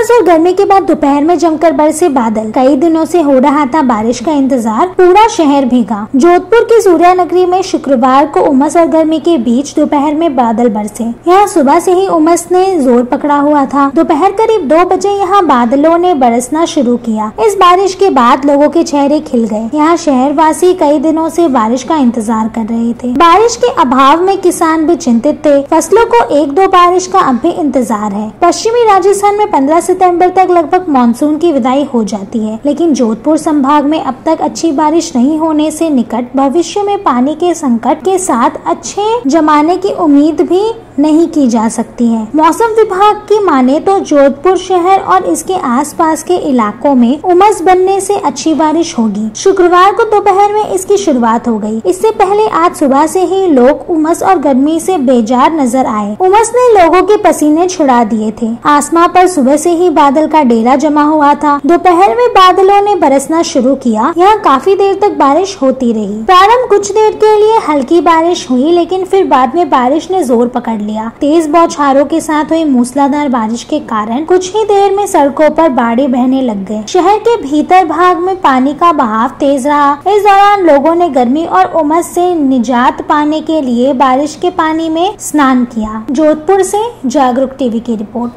उमस और गर्मी के बाद दोपहर में जमकर बरसे बादल। कई दिनों से हो रहा था बारिश का इंतज़ार। पूरा शहर भीगा। जोधपुर की सूर्या नगरी में शुक्रवार को उमस और गर्मी के बीच दोपहर में बादल बरसे। यहाँ सुबह से ही उमस ने ज़ोर पकड़ा हुआ था। दोपहर करीब दो बजे यहाँ बादलों ने बरसना शुरू किया। इस बारिश के बाद लोगों के चेहरे खिल गए। यहाँ शहर वासी कई दिनों से बारिश का इंतज़ार कर रहे थे। बारिश के अभाव में किसान भी चिंतित थे। फ़सलों को एक दो बारिश का अब भी इंतज़ार है। पश्चिमी राजस्थान में पंद्रह 15 सितंबर तक लगभग मानसून की विदाई हो जाती है, लेकिन जोधपुर संभाग में अब तक अच्छी बारिश नहीं होने से निकट भविष्य में पानी के संकट के साथ अच्छे जमाने की उम्मीद भी नहीं की जा सकती है। मौसम विभाग की माने तो जोधपुर शहर और इसके आसपास के इलाकों में उमस बनने से अच्छी बारिश होगी। शुक्रवार को दोपहर में इसकी शुरुआत हो गई। इससे पहले आज सुबह से ही लोग उमस और गर्मी से बेजार नज़र आए। उमस ने लोगों के पसीने छुड़ा दिए थे। आसमां पर सुबह से ही बादल का डेरा जमा हुआ था। दोपहर में बादलों ने बरसना शुरू किया। यहाँ काफ़ी देर तक बारिश होती रही। प्रारंभ कुछ देर के लिए हल्की बारिश हुई, लेकिन फिर बाद में बारिश ने ज़ोर पकड़ लिया। लिया। तेज बौछारों के साथ हुई मूसलाधार बारिश के कारण कुछ ही देर में सड़कों पर बाढ़ी बहने लग गए शहर के भीतर भाग में पानी का बहाव तेज रहा। इस दौरान लोगों ने गर्मी और उमस से निजात पाने के लिए बारिश के पानी में स्नान किया। जोधपुर से जागरूक टीवी की रिपोर्ट।